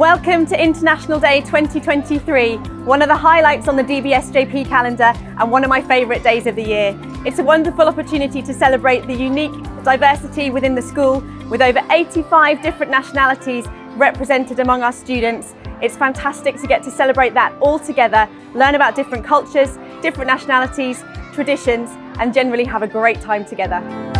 Welcome to International Day 2023, one of the highlights on the DBSJP calendar and one of my favourite days of the year. It's a wonderful opportunity to celebrate the unique diversity within the school with over 85 different nationalities represented among our students. It's fantastic to get to celebrate that all together, learn about different cultures, different nationalities, traditions and generally have a great time together.